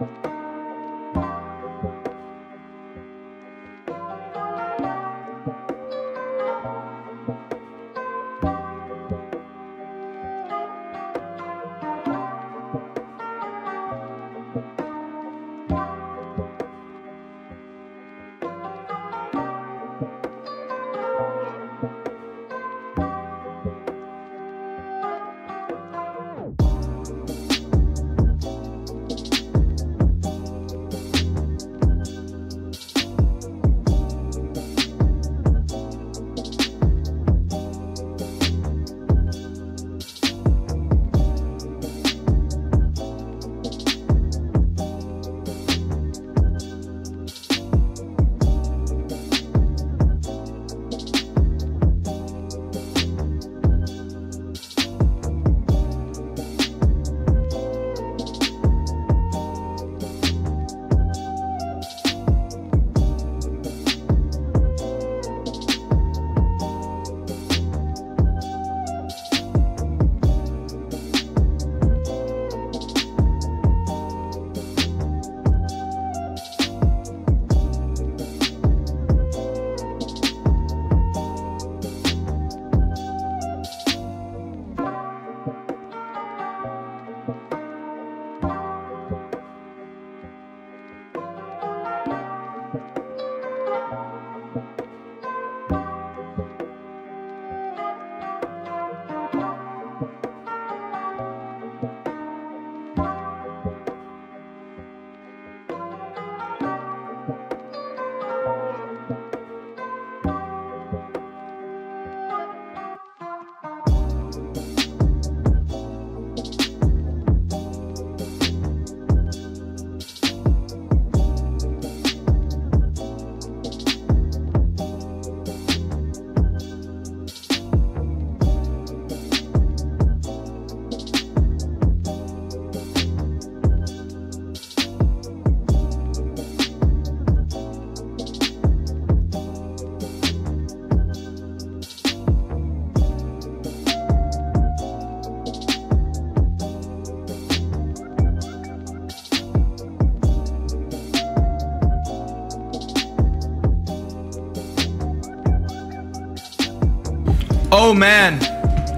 Oh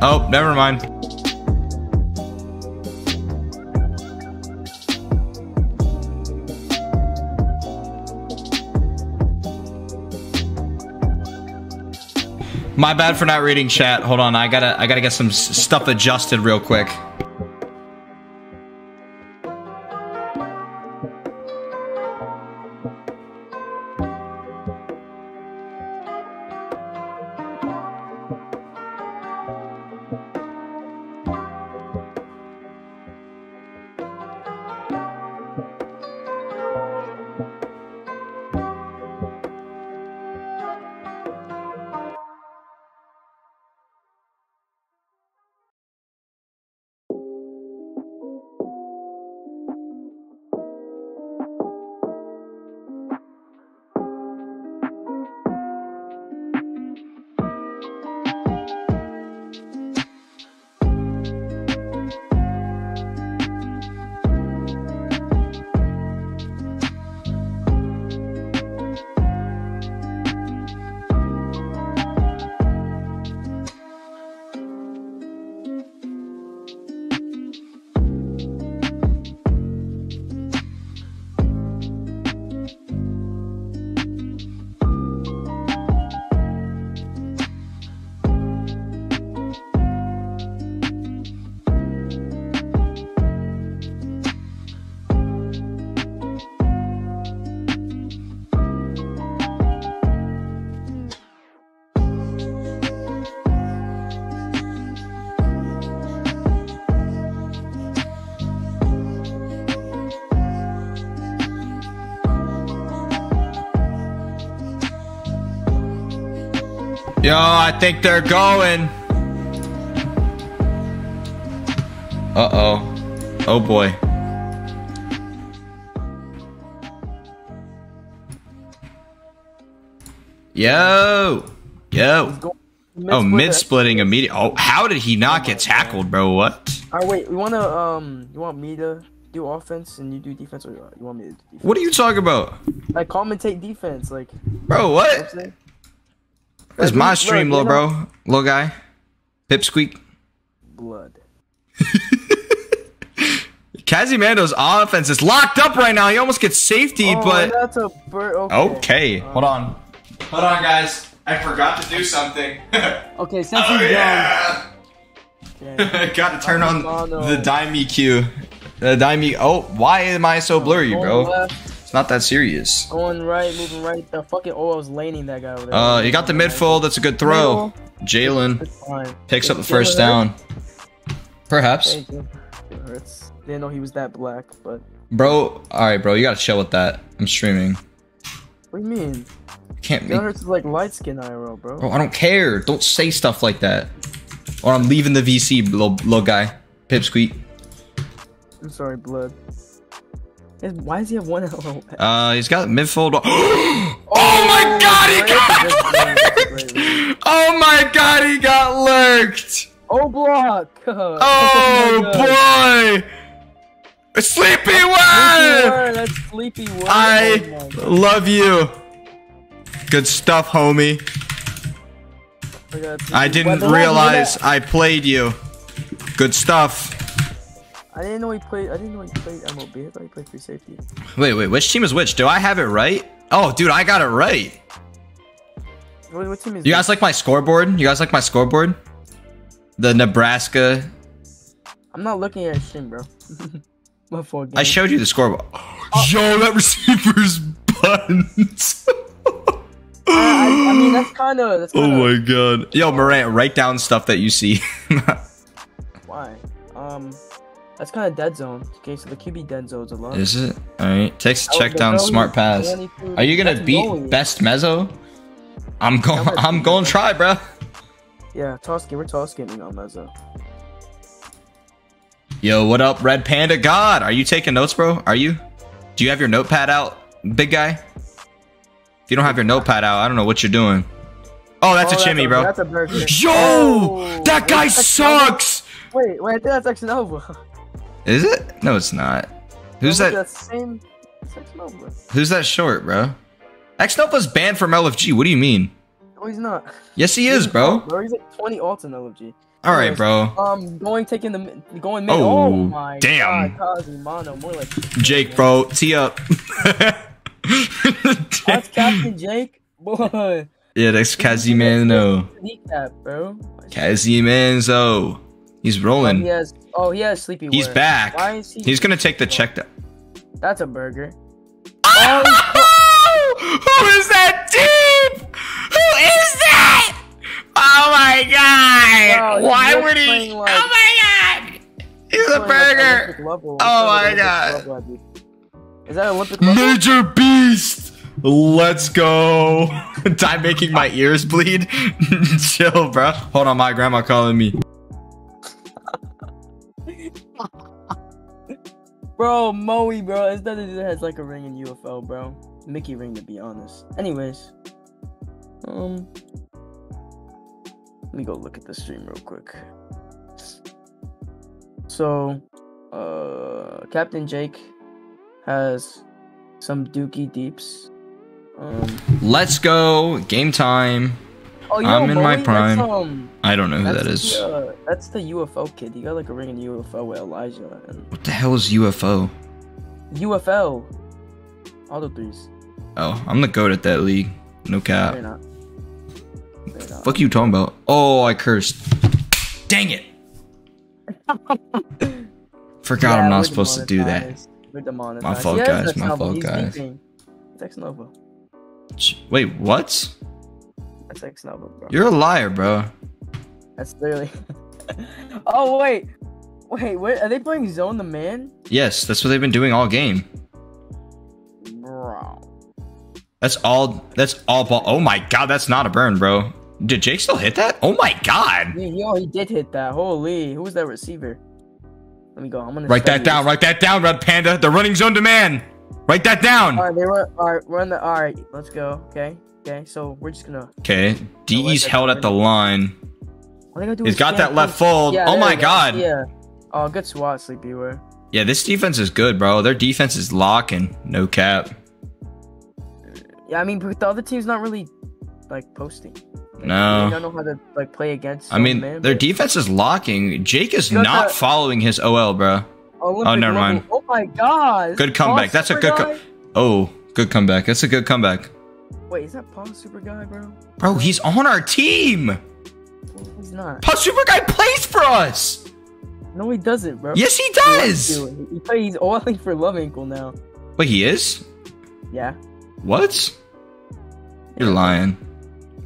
Oh, never mind. My bad for not reading chat. Hold on, I gotta I gotta get some stuff adjusted real quick. I think they're going. Uh oh. Oh boy. Yo. Yo. Oh, mid splitting immediate. Oh, how did he not get tackled, bro? What? All right, wait. We wanna um. You want me to do offense and you do defense, or you want me to do defense? What are you talking about, Like commentate defense, like. Bro? What? what I'm saying? It's my look, stream, you little bro, little guy, pipsqueak. Blood. Kazimando's offense is locked up right now. He almost gets safety, oh, but that's a bird. Okay. okay. Uh, hold on, hold on, guys. I forgot to do something. Okay, since oh he's yeah. done. Okay. Got to turn on the Dime EQ. The Dime E- Oh, why am I so blurry, Going bro? Left, It's not that serious. going right, moving right. The fucking oh, I was laning that guy over there. Uh, you got the midfield. That's a good throw. Jalen Hurts picks up the first down. Perhaps, Thank you. It hurts. Didn't know he was that black, but bro. All right, bro. You gotta chill with that. I'm streaming. what do you mean? Can't Jalen make. Hurts is like light skin IRL, bro. Bro, I don't care. Don't say stuff like that. Or I'm leaving the VC, little, little guy. Pipsqueak. I'm sorry, blood. His- Why does he have one L? Uh, he's got midfield. oh my god, he got lurked! Oh my god, he got lurked! Oh block! Oh my God. boy! Sleepy Sleepy Word! word, That's sleepy word. I Oh love you. Good stuff, homie. I got I didn't What the heck, realize I played you. Good stuff. I didn't know he played. I didn't know he played MLB. I thought he played free safety. Wait, wait, which team is which? Do I have it right? Oh, dude, I got it right. What, what team is You this? guys like my scoreboard? You guys like my scoreboard? The Nebraska. I'm not looking at his stream, bro. my fault. I showed you the scoreboard. Yo, that receiver's buns. I, I, I mean, that's kind of. That's oh kind of. my god. Yo, Morant, write down stuff that you see. Why? Um, that's kind of dead zone. Okay, so the QB dead zone's a lot. Is it? Alright. Takes a Oh, check down smart pass. Are you gonna that's beat goalie. best mezzo? I'm going. I'm going to try, bro. Yeah, toss game. We're toss gaming on Mezzo. Yo, what up, Red Panda God? Are you taking notes, bro? Are you? Do you have your notepad out, big guy? If you don't have your notepad out, I don't know what you're doing. Oh, that's Oh, a chimney, bro. That's a burger. Yo, Oh, that guy wait, sucks. Wait, wait, I think that's X Nova. Is it? No, it's not. Who's Look, that? Same. It's X Nova. Who's that short, bro? X Nova's banned from LFG. What do you mean? Oh, he's not. Yes, he is, bro. Bro, he's like 20 ults in LFG. All right, bro. Um, going taking the going mid. Oh, Oh, my damn. God, Kazimano, more like Jake, bro, tee up. That's Captain Jake, boy. yeah, that's Kazimano. Kneecap, bro. Kazimanzo. He's rolling. he has. Oh, he has sleepy. He's word. back. Why is he? He's gonna take the check down. That's a burger. Oh, who is that deep? Who is that? Oh my god! Why would he? Oh like- oh my god! He's a like burger. Oh my God. Level. Is that Olympic level? Major beast. Let's go. Time making my ears bleed. Chill, bro. Hold on, my grandma calling me. Bro, Moe, bro. It's dude that has like a ring in UFL, bro. Mickey ring, to be honest. Anyways, um, let me go look at the stream real quick. So, uh, Captain Jake has some Dookie deeps. Um, Let's go. Game time. Oh, I'm in my prime. Um, I don't know who that is. The, uh, that's the UFO kid. He got like a ring in UFO with Elijah and What the hell is UFO? UFL. Auto threes. Oh, I'm the goat at that league. No They're cap. not. They're not. Fuck you talking about? Oh, I cursed. Dang it. Forgot Yeah, I'm not supposed to do that. demonetized. We're demonetized. My fault, guys, my fault, guys. X Nova. Wait, what? Bro. You're a liar, bro. That's literally. oh wait, wait. Wait, are they playing Zone the Man? Yes, that's what they've been doing all game. Bro. That's all. That's all. Ball. Oh my god, that's not a burn, bro. Did Jake still hit that? Oh my god. Yeah, yo, oh, he did hit that. Holy, who was that receiver? Let me go. I'm gonna Write that down. this. Write that down, Red Panda. The running zone demand. Write that down. All right, they were. All right, we're on the. All right, let's go. Okay, okay. So we're just gonna. Okay. DE's held at the line. All they gotta do He's got that left fold. Yeah, oh my go. god. Yeah. Oh, good swat, Sleepy. Where? Yeah, this defense is good, bro. Their defense is locking. No cap. Yeah, I mean, but the other team's not really like posting. Like, No. They don't know how to like play against. I mean, man, their but- defense is locking. Jake is not that- following his OL, bro. Oh, Olympic never level- mind. Oh my god. Good comeback. That's a good co- Oh, good comeback. That's a good comeback. Wait, is that Paul Super Guy, bro? Bro, he's on our team. He's not. Paul Super Guy plays for us. No, he doesn't, bro. Yes, he He does. He plays oiling for Love Ankle now. Wait, he is? Yeah. What? You're lying.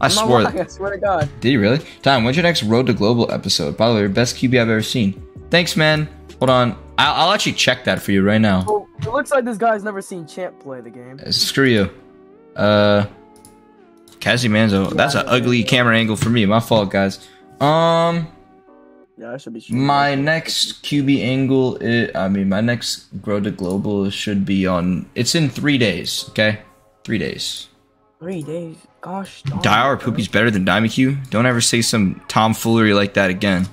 I I'm swore. lying, I swear to God. Did you really? Time, when's your next Road to Global episode? By the way, best QB I've ever seen. Thanks, man. Hold on. I'll, I'll actually check that for you right now. Well, it looks like this guy's never seen Champ play the game. Uh, Screw you. Uh, Cassie Manzo. That's an ugly camera angle for me. My fault, guys. Um, Yeah, I should be my next QB angle. i I mean, my next Road to Global should be on. It's in three days. Okay, three days. Three days. Gosh. Dior it. Poopy's better than Dimeyq. Don't ever say some tomfoolery like that again.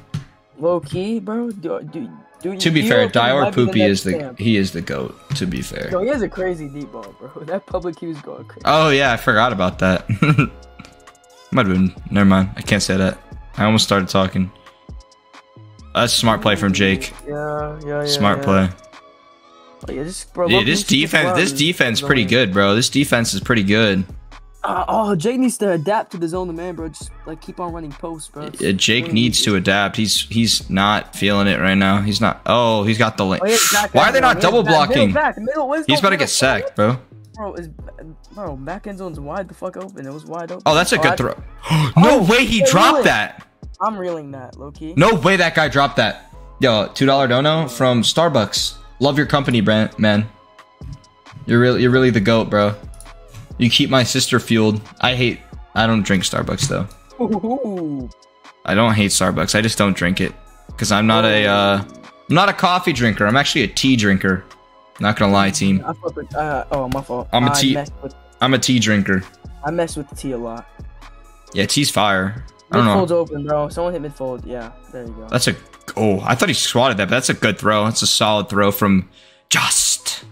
Low key, bro. Do, do, To be fair, Dior Poopy next is the champ? he is the goat. To be fair. Yo, he has a crazy deep ball, bro. That public he was going crazy. Oh yeah, I forgot about that. Might have been. Never mind. I can't say that. I almost started talking. That's a smart play from Jake. Yeah, yeah, yeah. Smart yeah. play. Oh, yeah, this, bro, Yeah, this defense. This defense pretty good, bro. This defense is pretty good. Uh, oh, Jake needs to adapt to the zone, the man, bro. Just like keep on running posts, bro. Uh, Jake really needs easy. to adapt. He's he's not feeling it right now. He's not. Oh, he's got the lane. Oh, Why are they not double blocking? back, middle, He's about to get sacked, bro. Bro, is bro back end zone's wide the fuck open. It was wide open. Oh, that's a good I- throw. no Oh, way he yeah, dropped that. I'm reeling that, low key. No way that guy dropped that. Yo, two dollar dono from Starbucks. Love your company, brand man. You're really you're really the goat, bro. You keep my sister fueled. I hate. I don't drink Starbucks though. Ooh. I don't hate Starbucks. I just don't drink it because I'm not a uh, I'm not a coffee drinker. I'm actually a tea drinker. Not gonna lie, team. I fuck with. Uh, oh, my fault. I'm a I tea- with, I'm a tea drinker. I mess with the tea a lot. Yeah, tea's fire. I don't know. Midfold's open, bro. Someone hit midfold. Yeah, there you go. That's a oh, I thought he swatted that, but that's a good throw. That's a solid throw from Just.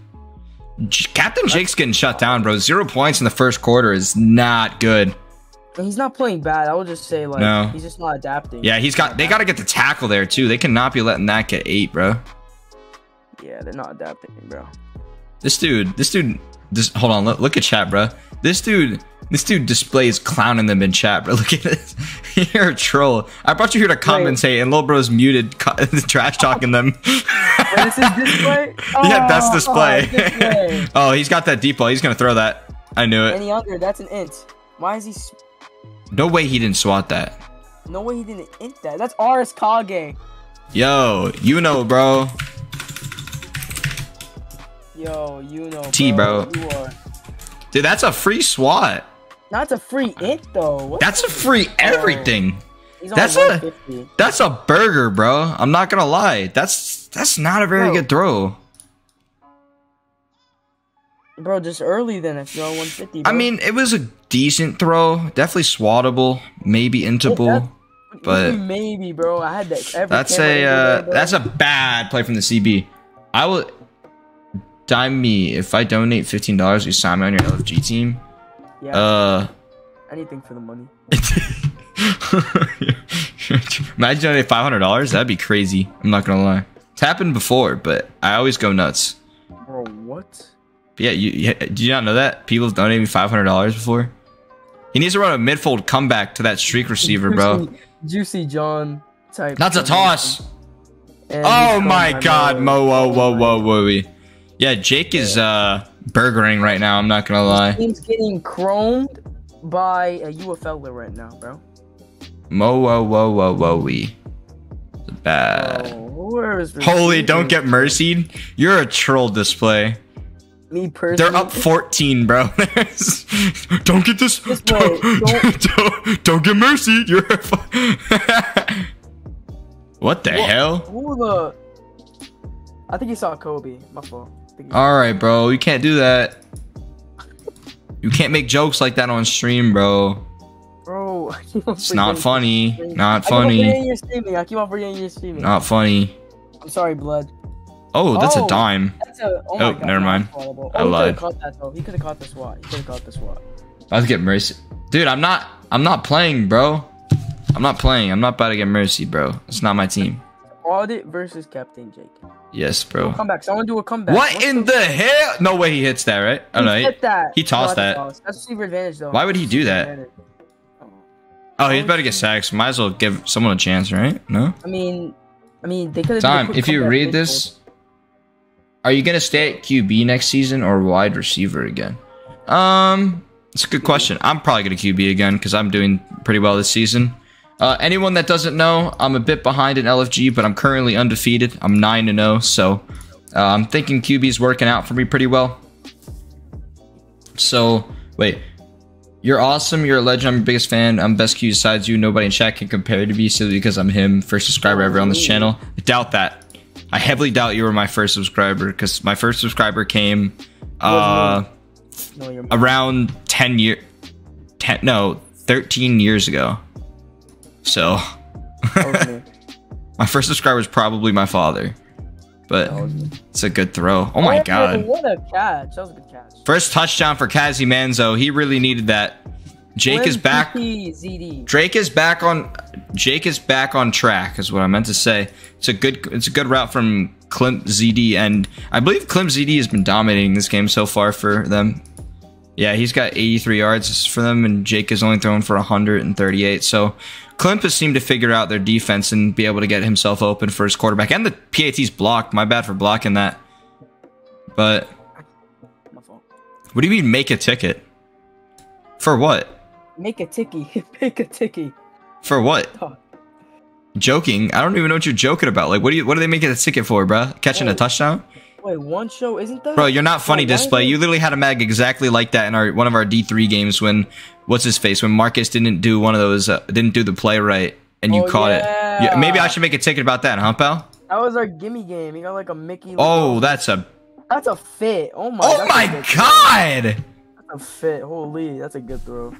Captain Jake's getting shut down, bro. Zero points in the first quarter is not good. He's not playing bad. I would just say like No. he's just not adapting. Yeah, he's got. They got to get the tackle there too. They cannot be letting that get eight, bro. Yeah, they're not adapting, bro. This dude, this dude. This hold on. Look, look at chat, bro. This dude. This dude displays clowning them in chat, bro. Look at this. You're a troll. I brought you here to commentate, and Lil Bro's muted, trash talking them. Wait, this is display. yeah, that's Oh, display. oh, display. oh, he's got that deep ball. He's gonna throw that. I knew it. Any under? That's an int. Why is he? No way he didn't swat that. No way he didn't int that. That's Aris Kage. Yo, you know, bro. Yo, you know. T, bro. Are. Dude, that's a free swat. That's a free int though. What? That's a free everything. That's a- That's a burger, bro. I'm not gonna lie. That's that's not a very Bro. good throw. Bro, just early then if you're on 150. I mean, it was a decent throw. Definitely swattable. Maybe intable. but- maybe, bro. I had that. Every That's a uh, there, that's a bad play from the CB. I will dime me if I donate fifteen dollars. You sign me on your LFG team. Yeah. Uh. anything for the money. Imagine donating five hundred dollars. That'd be crazy. I'm not gonna lie. It's happened before, but I always go nuts. Bro, what? But yeah, you, you do you not know that people have donated me five hundred dollars before? He needs to run a midfold comeback to that streak receiver, bro. Juicy, Juicy John type. That's a toss. And Oh my god. Mo, whoa, whoa, whoa, whoa. Yeah, Jake is uh burgering right now. I'm not gonna lie. He's getting chromed by a UFL right now, bro. Mo, whoa, whoa, whoa, whoa, we. Bad. Oh, Holy, don't get mercied. You're a troll display. Me personally. They're up 14, bro. don't get this. This don't, way, don't, don't, don't get mercy. You're a What the What- hell? Who the? I think he saw Kobe. My fault. I think he- All right, bro. You can't do that. You can't make jokes like that on stream, bro. Bro, I It's not funny. Not I funny. you're streaming. I keep on forgetting you're streaming. Not funny. I'm sorry, blood. Oh, that's a Oh. dime. That's a. Oh, Oh, God, never mind. horrible. I Oh, he lied. Caught that, though. He could have caught the swat. He could have caught the swat. About to get mercy, dude. I'm not. I'm not playing, bro. I'm not playing. I'm not about to get mercy, bro. It's not my team. Audit versus Captain Jake. Yes, bro. Comeback. Someone do a comeback. What What's in the hell? No way he hits that, right? Oh He hit that. he tossed No, that. toss. That's receiver advantage, though. Why would he do that? Oh. he's about to get sacked. Might as well give someone a chance, right? No. I mean, I mean, they could have. Time. If you read this, are you gonna stay at QB next season or wide receiver again? Um, it's a good question. I'm probably gonna QB again because I'm doing pretty well this season. Uh, anyone that doesn't know, I'm a bit behind in LFG, but I'm currently undefeated. I'm nine to zero, so uh, I'm thinking QB's working out for me pretty well. So wait, you're awesome. You're a legend. I'm your biggest fan. I'm best Q besides you. Nobody in chat can compare to me simply because I'm him. First subscriber ever on this channel. I doubt that. I heavily doubt you were my first subscriber because my first subscriber came uh, No, around 10 year 10 no 13 years ago so That my first subscriber is probably my father but That it's a good throw oh my Oh, god What a catch! That was a good catch. first touchdown for Kazi Manzo he really needed that Jake is back ZD. Drake is back on. Jake is back on track, is what I meant to say. It's a good. It's a good route from Klimt ZD, and I believe Klimt ZD has been dominating this game so far for them. Yeah, he's got 83 yards for them, and Jake is only throwing for 138. So Klimt has seemed to figure out their defense and be able to get himself open for his quarterback. And the PAT's blocked. My bad for blocking that. But My fault. what do you mean make a ticket? For what? Make a ticky. Make a ticky. For what? Oh. Joking? I don't even know what you're joking about. Like, what do you? What are they making a ticket for, bruh? Catching a Oh. touchdown, Wait, one show isn't that? bro? You're not funny is display. You literally had a mag exactly like that in our one of our D3 games when what's his face when Marcus didn't do one of those uh, didn't do the play right and you Oh, caught it. yeah. Yeah, maybe I should make a ticket about that, huh, pal? That was our gimme game. He got like a Mickey. Oh, that's a that's a fit. Oh my. oh my good throw. god, That's a fit. Holy, that's a good throw.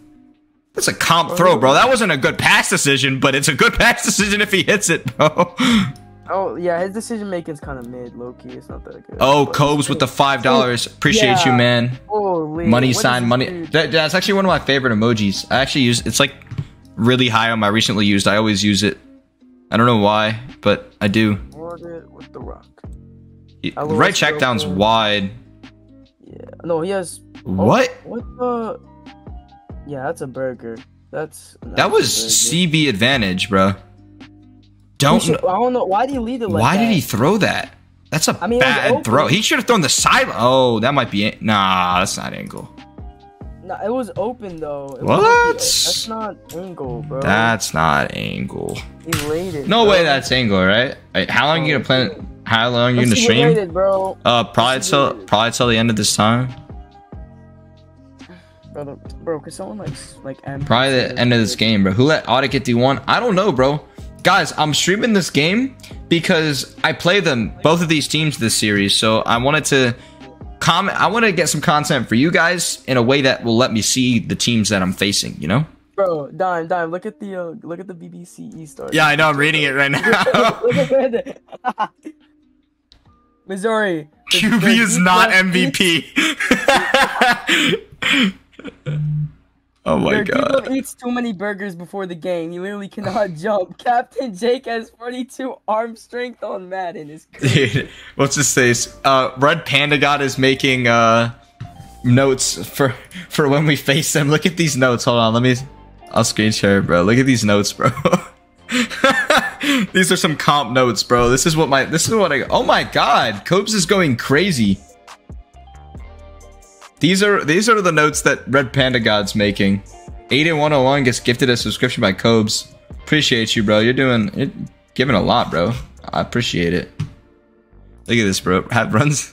that's a comp throw, bro. That wasn't a good pass decision, but it's a good pass decision if he hits it, bro. Oh yeah, his decision making's kind of mid, low key. It's not that good. Oh, Cobes with the five dollars. Oh, Appreciate you, man. Holy. money sign money that, that's actually one of my favorite emojis i actually use it's like really high on my recently used i always use it i don't know why but i do with the rock. will right check down's wide Yeah. No, he has. oh, what What the? Yeah, that's a burger. That's. that was cb advantage bro don't should- I don't know. Why did he lead it like why that? did he throw that that's a I mean, bad throw he should have thrown the side oh that might be it. nah that's not angle No, it was open though. It What? open. That's not angle, bro. that's not angle he laid it. no bro. way that's angle right Wait, how long are you gonna plan how long are you gonna stream it, bro. uh probably Let's till probably till the end of this time Brother, bro, could someone like like end Probably the end of this game, bro. Who let Audit get D1? I don't know, bro. Guys, I'm streaming this game because I play them, both of these teams this series. So I wanted to comment, I want to get some content for you guys in a way that will let me see the teams that I'm facing, you know? Bro, dime, dime. Look at the uh, look at the BBC E star. Yeah, I know. I'm reading it right now. Look at it. Missouri. QB is not defense MVP. oh my god. people eats too many burgers before the game. He literally cannot jump. Captain Jake has 42 arm strength on Madden. Is. Dude, what's his face? Uh, Red Panda God is making uh notes for for when we face them. Look at these notes. Hold on, let me. I'll screen share, bro. Look at these notes, bro. these are some comp notes, bro. This is what my. This is what I. Oh my God, Cobes is going crazy. These are these are the notes that Red Panda God's making. Aiden 101 gets gifted a subscription by Cobes. Appreciate you, bro. You're doing you're giving a lot, bro. I appreciate it. Look at this, bro. Have runs.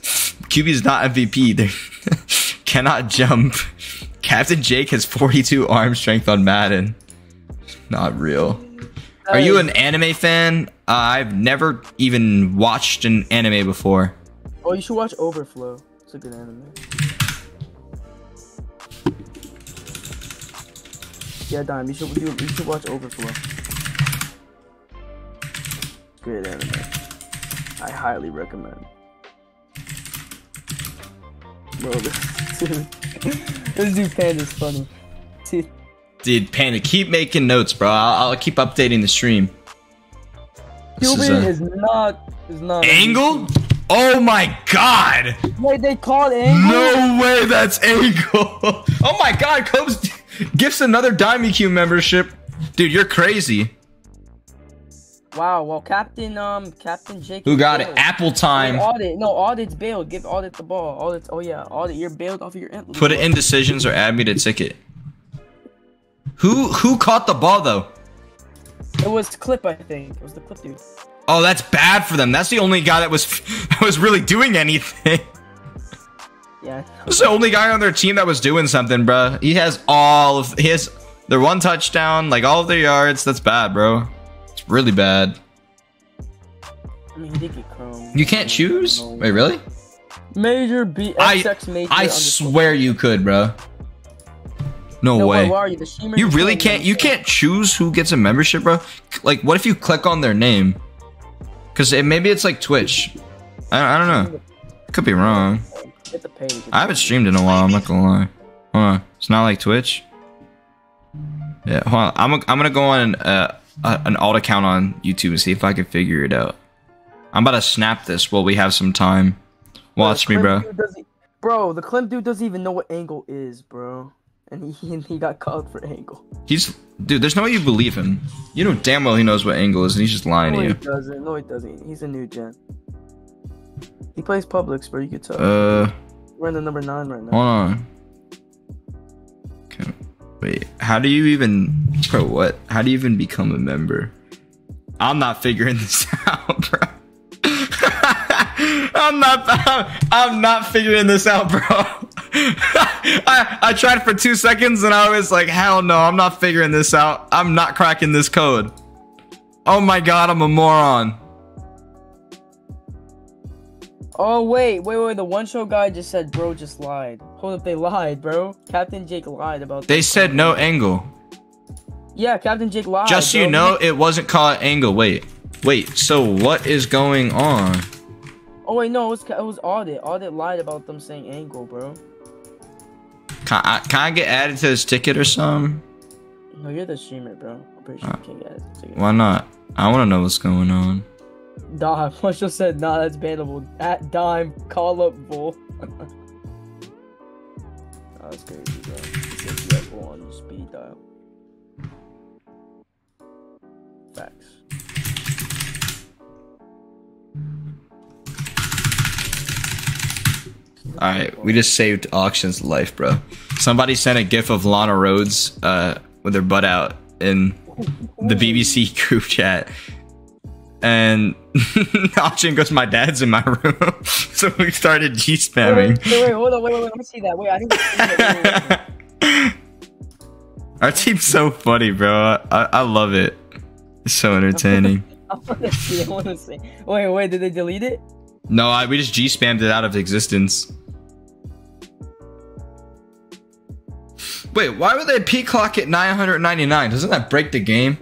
QB is not MVP. They cannot jump. Captain Jake has 42 arm strength on Madden. Not real. Are you an anime fan? Uh, I've never even watched an anime before. Oh, you should watch Overflow. It's a good anime. Yeah, Dime, you should. You should watch Overflow. Great anime. I highly recommend. Bro, this dude, this dude Panda's funny. Dude, Dude, Panda, keep making notes, bro. I'll, I'll keep updating the stream. Is Cuban a- is not is not Angle? Oh my god! Wait, they called Angle. No way that's Angle! Oh my god, Cobes gifts another DimeQ membership. Dude, you're crazy. Wow. Well, Captain um Captain Jake. Who got it? bailed. Apple Wait, time. Audit. No, audit's bailed. Give audit the ball. Audit. Oh yeah, audit. You're bailed off of your. End. Put it in decisions or add me to ticket. Who who caught the ball though? It was Clip, I think. It was the Clip dude. Oh, that's bad for them. That's the only guy that was that was really doing anything. Yeah. This is the only guy on their team that was doing something, bro. He has all of he has their one touchdown, like all of their yards. That's bad, bro. It's really bad. I mean, he did get chrome. You can't choose? Wait, really? Major B I- major. I swear you could, bro. No, No, way. are you? You really can't. You can't choose who gets a membership, bro. Like, what if you click on their name? Because it, maybe it's like Twitch. I, I don't know. Could be wrong. Get the page. I haven't streamed in a while. I'm not gonna lie. Hold on. It's not like Twitch. Yeah. Hold on. I'm. I'm gonna go on uh, uh, an alt account on YouTube and see if I can figure it out. I'm about to snap this while we have some time. Watch me, bro. Bro, the Klimt dude doesn't even know what angle is, bro. And he and he got called for angle. He's dude. There's no way you believe him. You know damn well he knows what angle is, and he's just lying No, to he you. doesn't. No, he doesn't. He's a new gen. He plays Publix, bro. You could tell. Uh. We're in the number nine right now. Hold on. Okay. Wait, how do you even bro what? How do you even become a member? I'm not figuring this out, bro. I'm not I'm, I'm not figuring this out, bro. I, I tried for two seconds and I was like, hell no, I'm not figuring this out. I'm not cracking this code. Oh my god, I'm a moron. Oh wait, wait, wait. The one show guy just said, bro, just lied. Hold up, they lied, bro. Captain Jake lied about. They said no angle. Yeah, Captain Jake lied. Just so you know, it wasn't called angle. Wait, wait. So what is going on? Oh wait, no, it was it was audit. Audit lied about them saying angle, bro. Can I, can I get added to this ticket or something? No, you're the streamer, bro. I'm pretty sure Uh, you can't get it. Take it. Why not? I want to know what's going on. Dime. Once just said, nah, that's bannable. At dime, call up bull. oh, that's crazy, bro. Says you on speed dial. Facts. All right, we just saved auction's life, bro. Somebody sent a gif of Lana Rhoades uh, with her butt out in the BBC group chat, and auction goes, "My dad's in my room," so we started G Wait, spamming. wait, wait, hold on, wait, wait, wait, let me see that. Wait, I need to see that. Wait, wait, wait. Our team's so funny, bro. I, I love it. It's so entertaining. I wanna see, I wanna see. Wait, wait, did they delete it? No, I, we just G spammed it out of existence. Wait, why would they peak clock at 999? Doesn't that break the game?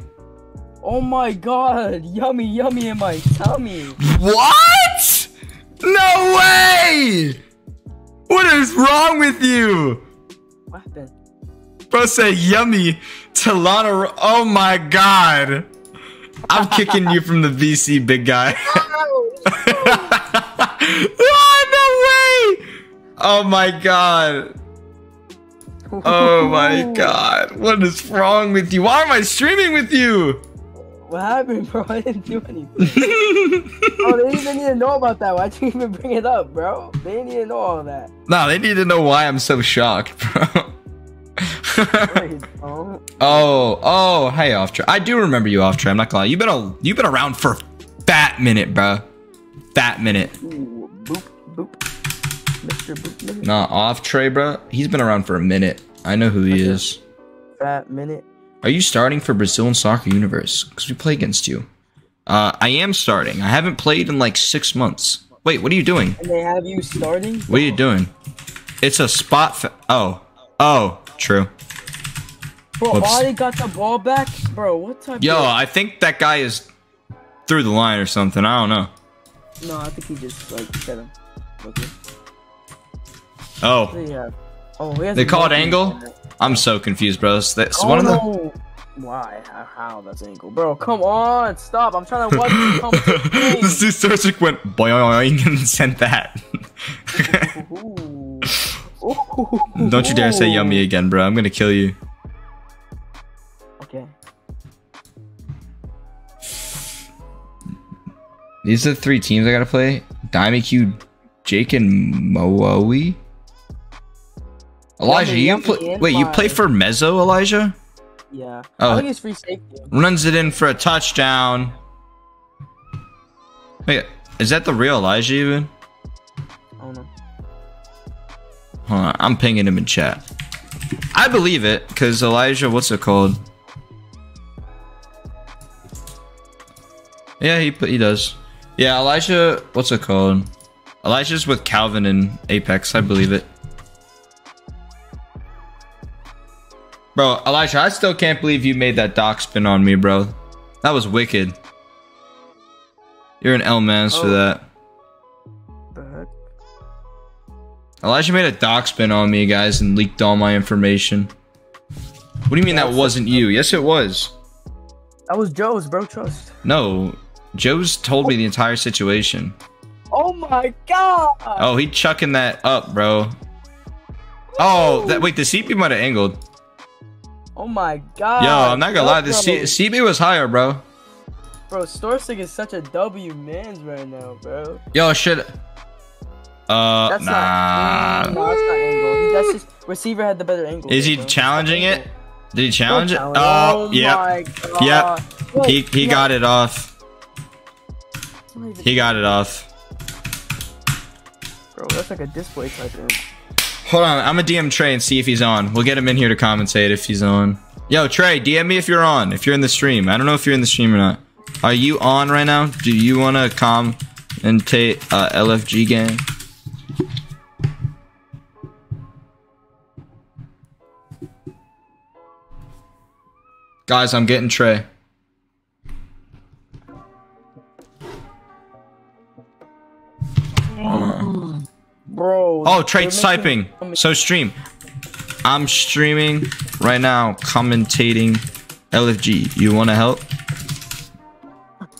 Oh my god, yummy, yummy in my tummy. What? No way! What is wrong with you? What happened? Bro said yummy to Lana. Ro- Oh my god. I'm kicking you from the VC, big guy. No, oh, no way! Oh my god. Oh my god. What is wrong with you? Why am I streaming with you? What happened, bro? I didn't do anything. oh, they didn't even need to know about that. Why'd you even bring it up, bro? They didn't to know all that. no, they need to know why I'm so shocked, bro. Wait, oh, oh, hey, off tray. I do remember you, off tray. I'm not gonna lie. You've been a, you've been around for a fat minute, bro. Fat minute. Ooh, boop, boop. Mr. Boop Minute. Nah, off tray, bro. He's been around for a minute. I know who he Okay. is. Fat Minute. Are you starting for Brazil and Soccer Universe? Because we play against you. Uh, I am starting. I haven't played in like six months. Wait, what are you doing? And they have you starting? What are you doing? It's a spot. Fa- oh, oh, true. Bro, Whoops. already got the ball back? Bro, what type Yo, of... I think that guy is through the line or something. I don't know. No, I think he just, like, hit him. Okay. Oh, What do you have? Oh, he has They a call it angle? there. I'm so confused, bro. That's Oh, one of the. no. Why? How, how? That's angle, bro. Come on, stop! I'm trying to watch you come this dude like went boing and sent that. Ooh. Ooh. Don't you dare say yummy again, bro. I'm gonna kill you. Okay. These are the three teams I gotta play. Diamond Q, Jake, and Moe. Elijah, you play. Wait, you play for Mezzo, Elijah? Yeah. Oh. I think it's free safety. Runs it in for a touchdown. Wait, is that the real Elijah even? I don't know. Hold on, I'm pinging him in chat. I believe it, because Elijah, what's it called? Yeah, he he does. Yeah, Elijah, what's it called? Elijah's with Calvin in Apex. I believe it. Bro, Elijah, I still can't believe you made that dock spin on me, bro. That was wicked. You're an L mans for Oh. that. The heck? Elijah made a dock spin on me, guys, and leaked all my information. What do you mean that wasn't you? Yes, it was. That was Joe's, bro. Trust. No, Joe's told me the entire situation. Oh my god! Oh, he chucking that up, bro. Oh, that wait, the CP might have angled. Oh my god! Yo, I'm not gonna lie, the C- CP was higher, bro. Bro, Storsig is such a W man's right now, bro. Yo, shit. Uh, That's nah. not. No, that's not angle. That's just receiver had the better angle. Is he bro. challenging it? Did he Don't challenge it? challenge. Oh, my god. Yep. Wait, He he yeah, got it off. it's not even- He got it off. Bro, that's like a display type thing. Hold on, I'm a DM Trey and see if he's on. We'll get him in here to commentate if he's on. Yo, Trey, DM me if you're on. If you're in the stream, I don't know if you're in the stream or not. Are you on right now? Do you want to commentate uh, LFG gang? Guys, I'm getting Trey. Bro. Oh, Trey's typing. So stream. I'm streaming right now, commentating LFG. You want to help?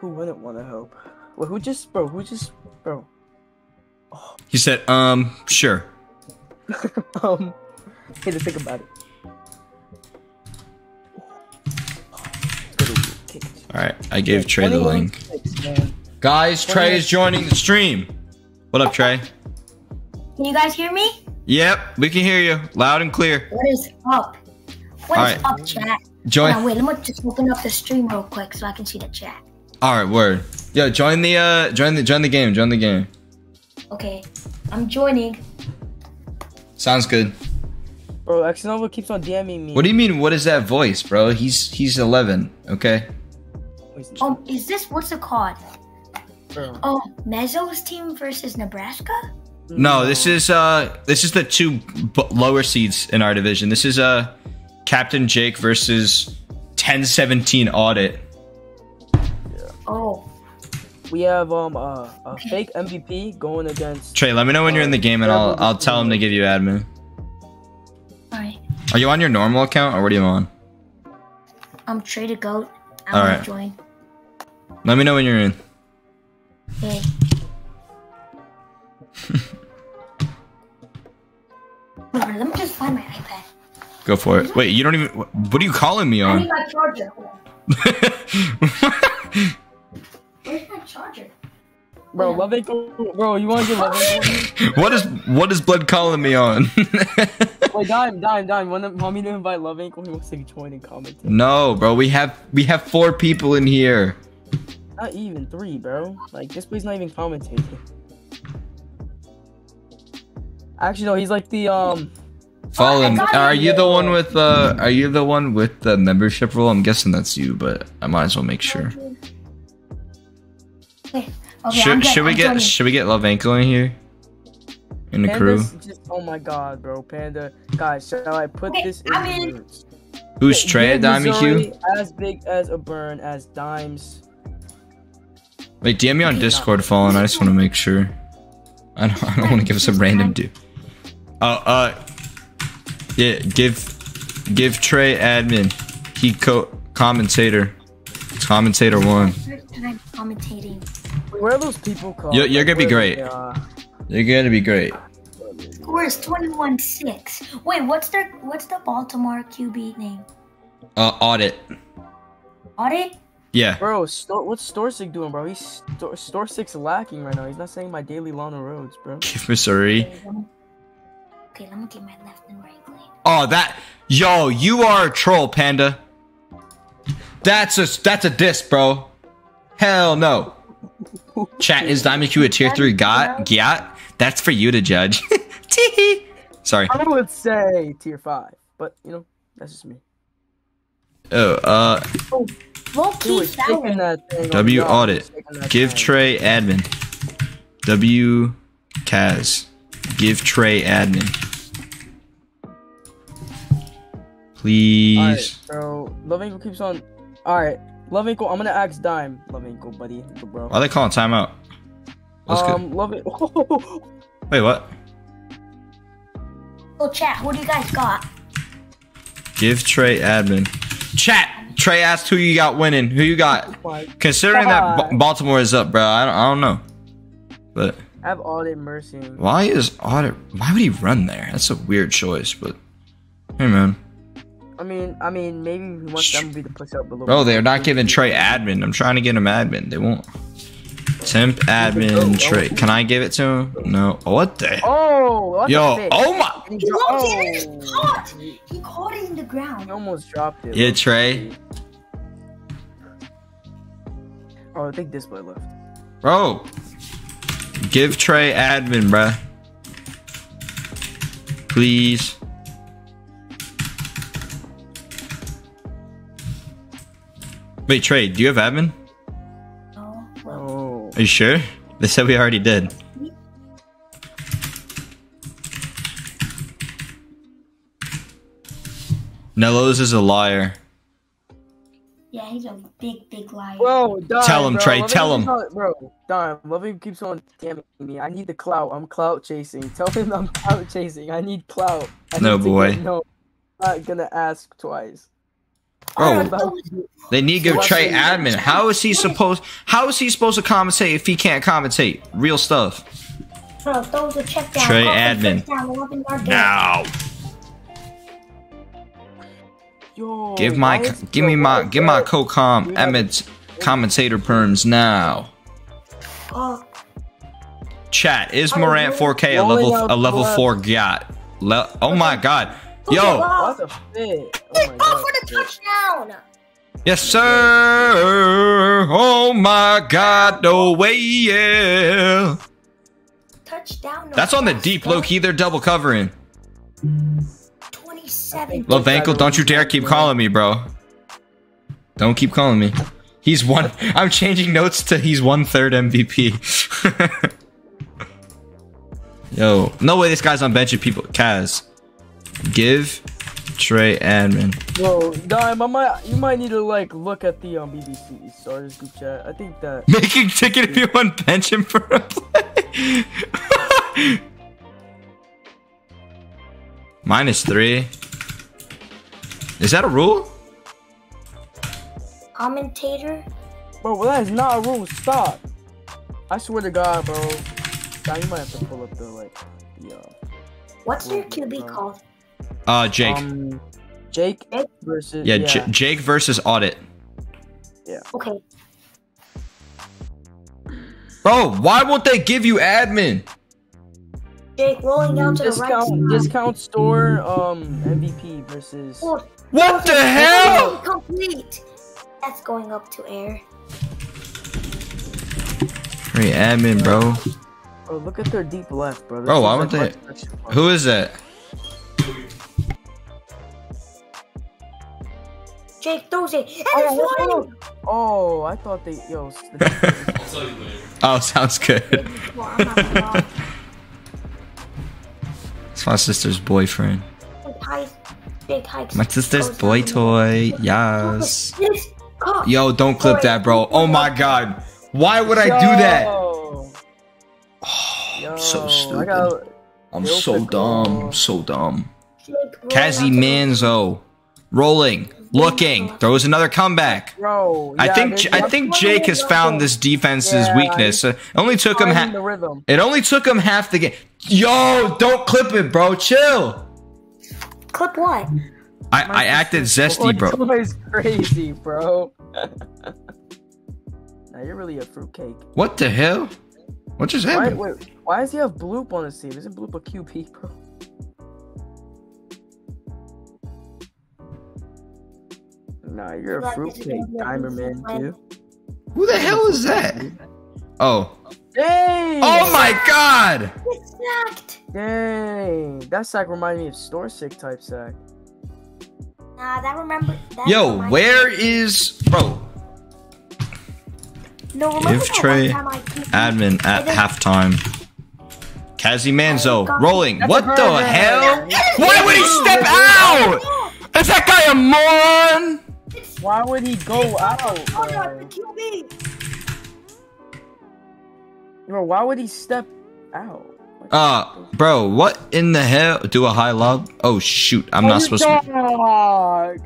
Who wouldn't want to help? Wait, who just, bro? Who just, bro? He said, um, sure. um, had to think about it. All right, I gave Trey the link. Guys, Trey is joining the stream. What up, Trey? Can you guys hear me? Yep, we can hear you loud and clear. What is up? What is Alright. up, chat? Join. Hold on, wait, let me just open up the stream real quick so I can see the chat. All right, word. Yo, join the uh, join the join the game. Join the game. Okay, I'm joining. Sounds good. Bro, Xnova keeps on DMing me. What do you mean? What is that voice, bro? He's he's 11. Okay. Um, is this what's it called? Bro. Oh, Mezzo's team versus Nebraska? No, this is uh this is the two b- lower seeds in our division. This is uh Captain Jake versus 1017 Audit. Oh, We have um uh, a fake MVP going against. Trey, let me know when you're in the game and I'll I'll tell him to give you admin. alright. Are you on your normal account or what are you on? I'm Trey the Goat. I'm Alright. gonna join. Let me know when you're in. Okay. Hold on, let me just find my iPad. Go for it. Wait, you don't even what are you calling me I on? need my charger. Hold on. Where's my charger? Bro, love it. Bro, you want to get love it? what is what is blood calling me on? Wait, dime, dime, dime. Want, to, want me to invite Love Ankle? He wants to join and comment. no, bro, we have we have four people in here. Not even three, bro. Like this boy's not even commentating. Actually, no, he's like the um. Fallen, Oh, are you the one with uh are you the one with the membership role? I'm guessing that's you, but I might as well make sure. Okay, okay should I'm get- should we I'm get joining. should we get Love Ankle in here? In the crew? Just, oh my god, bro, Panda. Guys, shall I put Okay, this in I'm the in. Who's Give Trey at Diamond Missouri Q? As big as a burn as dimes. Wait, DM me on Discord, Fallen. I just want to make sure. I don't, I don't want to give some random dude. Uh, uh, yeah, give, give Trey admin. He co commentator, commentator one. First time commentating. Where are those people called? You're- you're gonna be great. uh, You're gonna be great. Score is 21-6. Wait, what's their what's the Baltimore QB name? Uh, audit. Audit? Yeah. Bro, Stor- what's Storsig doing, bro? He's Stor- Storsig's lacking right now. He's not saying my daily Lana Rhoades, bro. Give Missouri. Okay, let me, okay, let me get my left and right clean. Oh, that. Yo, you are a troll, Panda. That's a that's a diss, bro. Hell no. Chat is Diamond Q a tier three got Gyat? That's for you to judge. Tee-hee. Sorry. I would say tier five, but you know that's just me. Oh, uh, Low He key was shaking that thing. W audit. that Give thing. Trey admin. W Kaz. Give Trey admin. Please. Alright, bro. Love Ankle keeps on. Alright, Love Ankle. I'm gonna ask Dime. Love Ankle, buddy, bro. Why are they calling timeout? Let's go. um, Love it. Wait, what? Oh, chat, who do you guys got? Give Trey admin. Chat. Trey asked who you got winning. Who you got? Considering that God. B- Baltimore is up, bro, I don't, I don't know. But have audit mercy. why is audit? Why would he run there? That's a weird choice. But hey, man, I mean, I mean, maybe he wants them to be the push up a little. bro, bit. they're not giving Trey admin. I'm trying to get him admin. They won't. Temp admin Trey. Can I give it to him? No. Oh, what the? Oh, what Yo. fish? Oh my. He He dro- it, it's oh. caught. He caught it in the ground. He almost dropped it. Yeah, Trey. Oh, I think display left. Bro. Give Trey admin, bruh. Please. Wait, Trey, do you have admin? No. Oh. Are you sure? They said we already did. Nellos is a liar. Yeah, he's a big, big liar. Bro, Dime, Tell him, bro. Trey, Love tell him. keeps on- Bro, Dime, Loving keeps on damning me. I need the clout. I'm clout chasing. Tell him I'm clout chasing. I need clout. I No, need to boy. no, I'm not gonna ask twice. Bro, Oh, they need to give Trey admin. How is he supposed? How is he supposed to compensate if he can't compensate? Real stuff. Bro, those are check down. Trey admin. first down, 11 yard. Now, Yo, give my, give me my, give my co-com We Emmett's commentator perms now. Chat is Morant 4K a level a level four yacht. Le- oh my god, yo, that. What the fit? Oh my God, for the touchdown. yes sir. Oh my god, no way, yeah. Touchdown. That's on the deep low key. They're double covering. 27. Love ankle, don't you dare keep calling me, bro. Don't keep calling me. He's one. I'm changing notes to he's one third MVP. Yo, no way this guy's on benching people. Kaz, give Trey admin. Bro, Dime, I might, you might need to like look at the um, BBC starters group chat. I think that Making ticket if you want bench him for a play. Minus three. Is that a rule? Commentator. Bro, well, that is not a rule. Stop. I swear to God, bro. God, you might have to pull up the like the uh, What's your QB called? Uh, Jake. Um, Jake Jake? versus yeah, yeah. J- Jake versus Audit. Yeah. Okay. Bro, why won't they give you admin? Jake rolling down to the right discount discount store um MVP versus. Oh, What the hell? Complete. That's going up to air. Free admin, bro. Bro, look at their deep left, bro. Bro, why won't they- Who is that? Jake throws it. And Oh, it's what oh, I thought they yo. s- the- Oh, sounds good. Well, I'm not gonna lie. It's my sister's boyfriend. Big hikes. My sister's boy toy. Yes. Yes. Yo, don't clip that, bro. Oh my god. Why would I do that? Yo. Oh, Yo. so I stupid. got I'm so quick, dumb. So dumb. Jake, Kazi Manzo. Rolling. Looking. Throws another comeback. bro. I think I think Jake has found this defense's weakness. It only took him half. It only took him half the game. Yo, don't clip it, bro. Chill. Clip what? I, I acted zesty, bro. It's crazy, bro. now you're really a fruitcake. What the hell? What just Why, happened? wait, why does he have Bloop on his team? Isn't Bloop a QP, bro? Nah, you're a Like, this is fruitcake, gonna be a Diamond Man too. Who the hell is that? Oh. Dang! Oh my god! It's sacked. Dang! That sack reminded me of Store Sick type sack. Nah, that remember. That Yo, reminds where me- is bro? No, remember If that Trey time I? Admin at halftime. Kazi Manzo Oh, rolling. That's What the bird. hell? Why would he step out? Is that guy a moron? Why would he go out, Oh no, the QB. Bro, why would he step out? Like, Uh, bro, what in the hell? Do a high lob? Oh shoot, I'm not supposed to. Dog.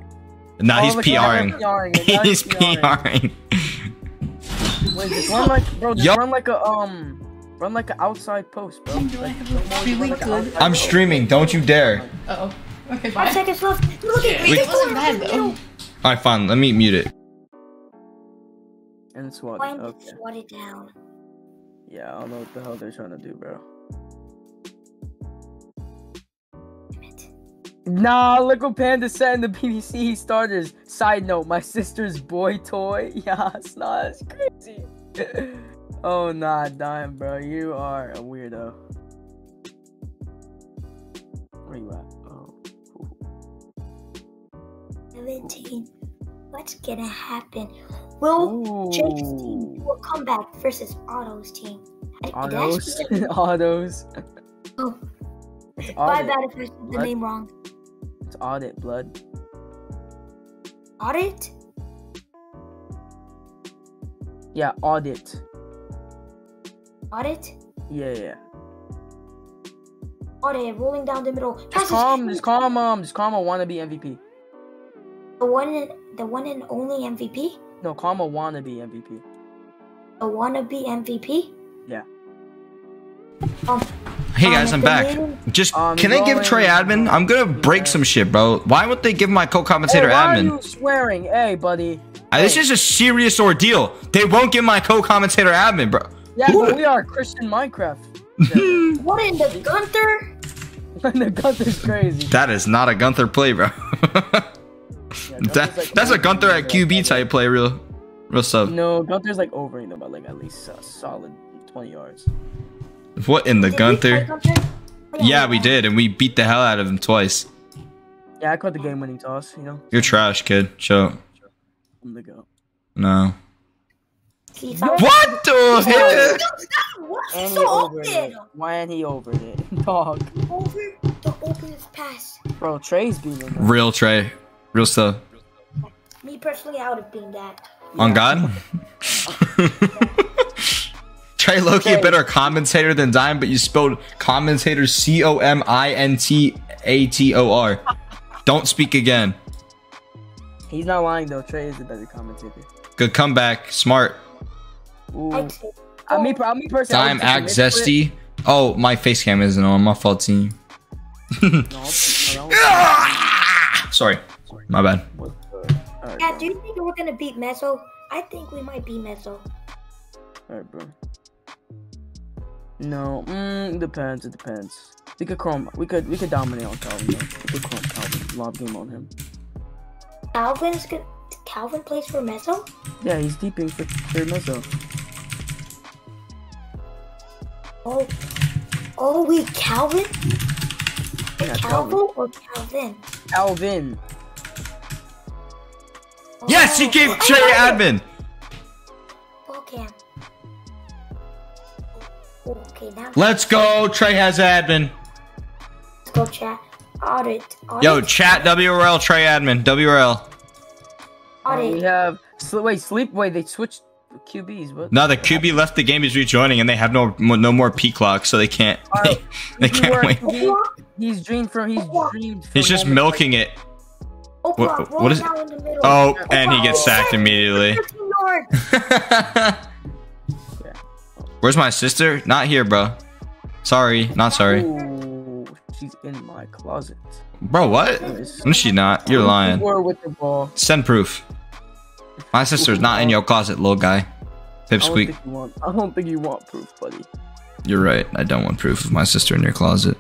Nah, Oh, he's look at PRing. PRing. He's PRing. Wait, just run like, bro, just Yup. run like a um, run like an outside post, bro. I Like, have a run really like a good- outside I'm post. streaming. Don't you dare. Uh oh. Okay, Five seconds left. Look at Wait, it wasn't bad though. All right, fine. Let me mute it. And swat. Okay. swat it down. Yeah, I don't know what the hell they're trying to do, bro. Nah, look what Panda said in the BBC starters. Side note, my sister's boy toy. Yeah, it's not it's crazy. oh nah, dime, bro. You are a weirdo. Where you at? Oh. ooh. 17. What's gonna happen? Will Jake's team Ooh. will come back versus Otto's team? I- I- did I Autos. speak it? Autos. Oh, It's my bad if I said the name wrong. It's audit, blood. Audit? Yeah, audit. Audit? Yeah, yeah. Audit, rolling down the middle. Just Passes- calm, just calm, um, just calm a wannabe MVP. The one, the one and only MVP? No, calm a wannabe MVP. A wannabe MVP? Yeah. Um, Hey um, guys, I'm back. Just Um, can I give Trey admin? I'm gonna break Yeah. some shit, bro. Why won't they give my co-commentator Hey, why admin? are you swearing? Hey, buddy. Uh, This is a serious ordeal. They won't give my co-commentator admin, bro. Yeah, Who- but we are Christian Minecraft. What in the Gunther? the Gunther's crazy. That is not a Gunther play, bro. Yeah, that, like, that's a Gunther at QB it. type play, real, real stuff. No, Gunther's like overing them by like at least a solid 20 yards. What in the Did Gunther? Gunther? Yeah, we did, and we beat the hell out of him twice. Yeah, I caught the game winning toss, you know? You're trash, kid. Show. I'm the go. No. See, What the heck? What's And he so overed open? it. Why and he overed it? Dog. Over the openest pass. Bro, Trey's being in. Real Trey. Real stuff. Me personally, I would have been that. On God? Trey Loki, a better commentator than Dime, but you spelled commentator C O M I N T A T O R. Don't speak again. He's not lying though. Trey is the better commentator. Good comeback. Smart. Ooh. I'd say. I mean, I mean personally, I Dime would take a act risk zesty. Oh, my face cam isn't on. My fault, team. No, no, no. Sorry. My bad. What's good? Alright, Yeah, bro. do you think we're gonna beat Mezzo? I think we might beat Mezzo. Alright, bro. No, mm, depends. It depends. We could chrome. We could. We could dominate on Calvin. Though. We could chrome Calvin. Lob game on him. Calvin's good. Calvin plays for Mezzo? Yeah, he's deeping for for Mezzo. Oh. Oh, wait, Calvin? Yeah, Calvin Calvin. or Calvin? Calvin. Yes, he Oh, gave I Trey love admin. Ball cam. Oh, Okay, now Let's go. Trey has admin. let's go chat. Audit. Audit. Yo, chat WRL Trey admin. WRL. Uh, we have. Sl- wait, sleep. Wait, they switched. QBs. What? No, the QB left the game. He's rejoining, and they have no no more P clock, so they can't. Alright, They, they can't worked- win. he- he's dreamed from. He's dreamed. From He's just moments milking it. Oprah, What- roll what is- down in the middle. Oh, oh and he gets sacked immediately. Where's my sister? Not here, bro. Sorry, not sorry, Ooh, she's in my closet. bro. What? No, she's not. You're lying. Or with the ball. Send proof. My sister's not in your closet, little guy. I don't Pipsqueak. think you want. I don't think you want proof, buddy. You're right. I don't want proof of my sister in your closet.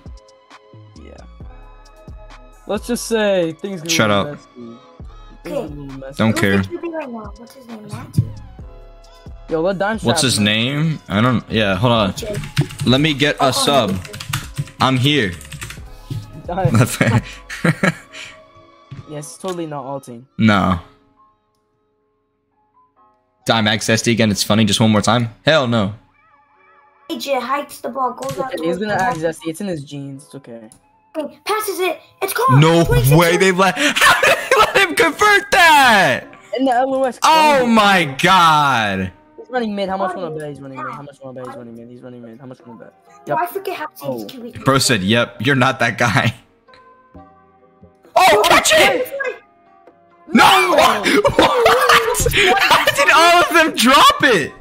Yeah. Let's just say things. Get a Shut up. Messy. Things get a little messy. Don't Who's care. right? What's his name? Yo, let Dime. What's his name? I don't. Yeah, hold on. Let me get Oh, a sub. I'm here. Dime. no. yes, it's totally not alting. Dimax SD again. It's funny. Just one more time. Hell no. AJ hikes the ball, goes out. He's gonna the act zesty. It's in his jeans. It's okay. Passes it. It's caught. No way. yards. They let. How did they let him convert that? And the LOS. Oh my god. He's running mid. How much wanna bet? He's running mid. How much wanna bet? He's running mid. He's running mid. How much wanna bet? Oh, I forget how to say Oh. Bro said, "Yep, you're not that guy." Oh, catch it! No! What? How did all of them drop it?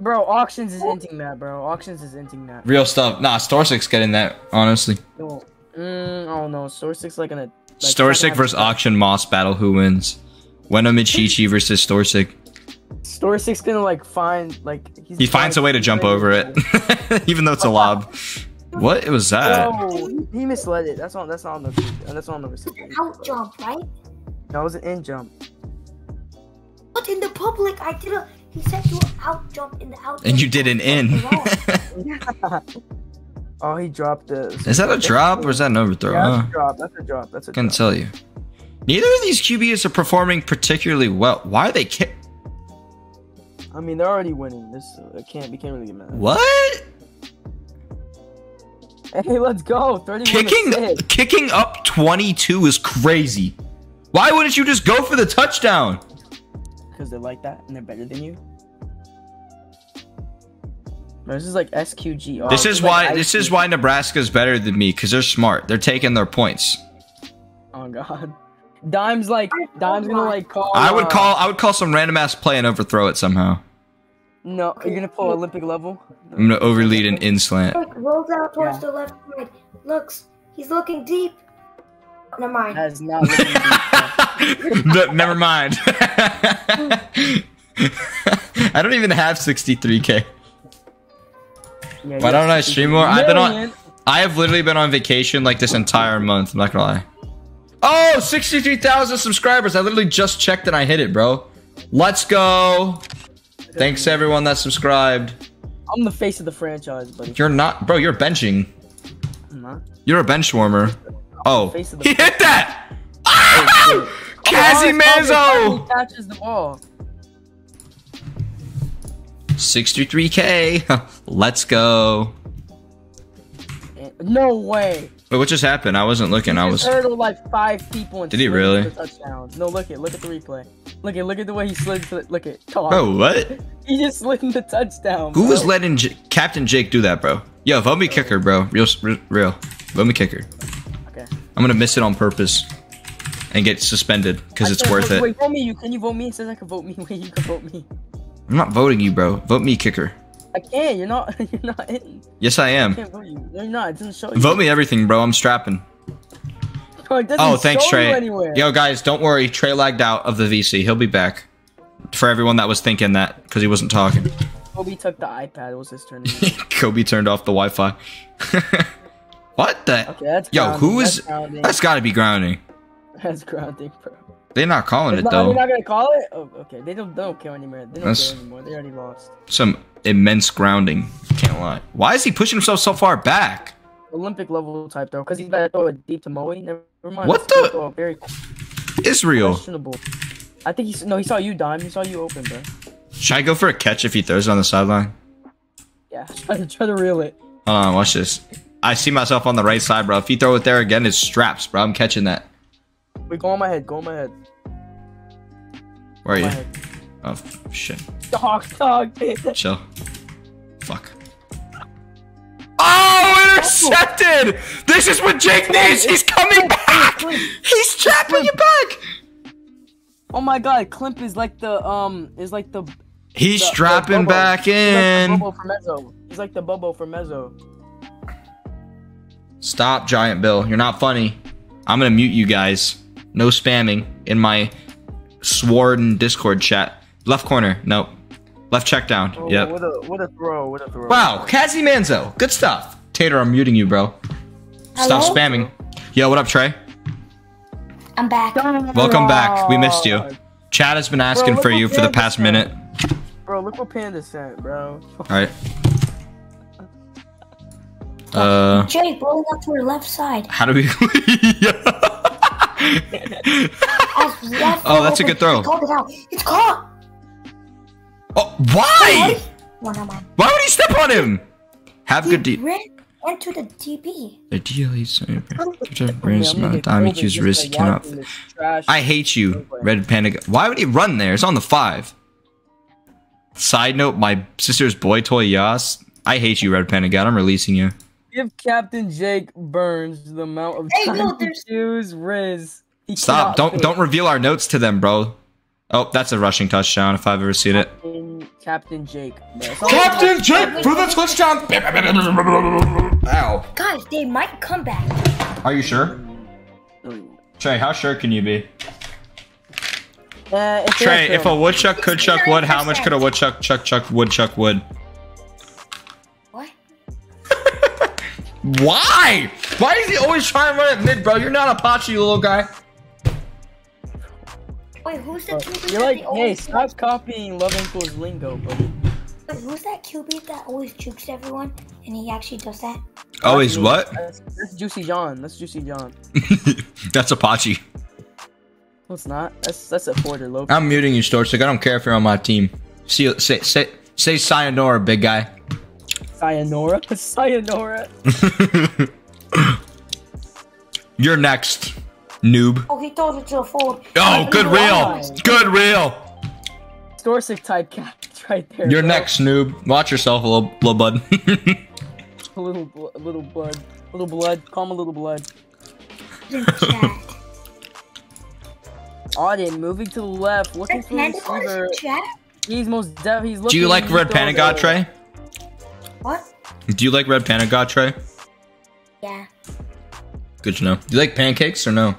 Bro, auctions is inting that, bro. Auctions is inting that. Real stuff. Nah, Storsic's getting that, honestly. No. Mm, I don't know. Store like gonna. Like, Storsic versus Auction Moss battle. Who wins? Wenamichichi versus Storsic. Store six gonna like find like he's He finds a way to jump over it, even though it's a lob. What was that? No, he misled it. That's on. That's not on the. That's not on the recipient. Out jump, right? That was an in jump. But in the public, I did a. He said to out jump in the out. And you did an in. oh, he dropped this. is that a drop or is that an overthrow? Yeah, that's Huh? a drop. That's a drop. That's a I can drop. tell you. Neither of these QBs are performing particularly well. Why are they ki- I mean, they're already winning. This uh, can't. We can't really get mad. What? Hey, let's go. Thirty-one to Kicking kicking up 22 is crazy. Why wouldn't you just go for the touchdown? because they're like that and they're better than you. Bro, this is like SQG. This is it's like why this is why Nebraska's better than me cuz they're smart. They're taking their points. Oh god. Dime's like Dime's gonna like call. I would uh, call I would call some random ass play and overthrow it somehow. No, Are you're gonna pull Olympic level. I'm going to overlead an in slant. Look, rolls out towards Yeah. the left side. Looks, he's looking deep. Never mind. That is not. looking deep. Never mind. I don't even have 63k. Yeah, Why don't I stream more? I've been on. I have literally been on vacation like this entire month. I'm not gonna lie. Oh, 63,000 subscribers. I literally just checked and I hit it, bro. Let's go. Thanks everyone that subscribed. I'm the face of the franchise, buddy. You're not, bro, you're benching. I'm not. You're a bench warmer. Oh, Face of the- he hit that. Oh, it's Manzo. Oh, catches the ball. 63k. Let's go. No way. Wait, what just happened? I wasn't looking. I He was. just hurdled like five people and Did he really? into the touchdown. No, look it. Look at the replay. Look at look at the way he slid. To the, look at. Come on. Bro, what? He just slid in the touchdown. Who bro. was letting J- Captain Jake do that, bro? Yo, vote me kicker, bro. Real, real, real. Vote me kicker. Okay. I'm gonna miss it on purpose and get suspended because it's worth wait, it. Wait, vote me. You can you vote me? It says I can vote me. Wait, you can vote me. I'm not voting you, bro. Vote me kicker. I can't. You're not. You're not in. Yes, I I am. can't vote you. No, you're not. It doesn't show you. Vote me everything, bro. I'm strapping. Bro, Oh, thanks, Trey. Yo, guys, don't worry. Trey lagged out of the VC. He'll be back. For everyone that was thinking that because he wasn't talking. Kobe took the iPad. It was his turn. Kobe turned off the Wi-Fi. what the? Okay, that's Yo, grounding. who That's is? grounding. That's got to be grounding. That's grounding, bro. They're not calling it No, though. They're not gonna call it. Oh, okay. They don't. They don't care anymore. They don't That's- care anymore. They already lost. Some immense grounding. Can't lie. Why is he pushing himself so far back? Olympic level type though, because he's about to throw it deep to Moe. Never mind. What the- throw Very Israel. questionable. I think he's no. He saw you dime. He saw you open, bro. Should I go for a catch if he throws it on the sideline? Yeah. Try to try to reel it. Hold on, watch this. I see myself on the right side, bro. If you throw it there again, it's straps, bro. I'm catching that. Wait, go on my head. Go on my head. Where are you? on my head. Oh shit. Dog, dog. Bitch. Chill. Fuck. Oh, intercepted! This is what Jake needs. He's coming back. He's trapping you back. Oh my god, Klimp is like the um is like the He's the- the strapping Bobo. back He's like in. the Bobo for Mezzo. He's like the Bobo for Mezzo. Stop, Giant Bill. You're not funny. I'm gonna mute you guys. No spamming in my Swarden Discord chat. Left corner. Nope. Left check down. Oh, Yep. What a what a throw! What a throw! Wow, Kazi Manzo. Good stuff. Tater, I'm muting you, bro. Stop spamming. Yo, what up, Trey? I'm back. Welcome back. We missed you. Chad has been asking Bro, for you for the past said. minute. Bro, look what Panda sent, bro. Alright. Uh, Jake, rolling up to your left side. how do we? As left Oh, that's a good throw. He called it out. It's caught. oh, why? One on one. Why would he step on him? Have He good D. ran into the DB. Ideally, so I'm Raise gonna amount of get damage COVID use risk for cannot. watching this trash. I hate you, oh, Red Panda. Why would he run there? It's on the five. Side note: My sister's boy toy Yas. I hate you, Red Panda God. I'm releasing you. Give Captain Jake Burns the amount of Hey, time no, to there's- choose Riz. He Stop! Don't fit don't reveal our notes to them, bro. Oh, that's a rushing touchdown if I've ever seen it. in Captain Jake. bro. It's not Captain Jake for the touchdown. Ow. Guys, they might come back. Are you sure? Trey, how sure can you be? Uh, if Trey, if a woodchuck could chuck wood, how much could a woodchuck chuck chuck woodchuck wood? Why? Why is he always trying to run at mid, bro? You're not Apache, you little guy. Wait, who's the QB? You're like, hey, always stop copying Love Equals lingo, buddy. Wait, who's that QB that always jukes everyone and he actually does that? Always That's what? That's, that's Juicy John. That's Juicy John. That's Apache. No, it's not. That's that's a Porter Low. I'm muting you, Storchick. I don't care if you're on my team. See, say, say, say sayonara, big guy. Sayonara. Sayonara. You're next, noob. Oh, he throws it to the forward. Oh, good reel. Good reel. Storsic type cat right there. You're bro. next, noob. Watch yourself, little, little bud. A little, bl- a little blood. Little blood. Call him a little blood. Chat. Auden moving to the left, looking Red for a Panda God is receiver. in chat? He's most def. He's looking. Do you like Red throwing Panda God, Trey? What? Do you like Red Panda God, Trey? Yeah. Good to know. Do you like pancakes or no?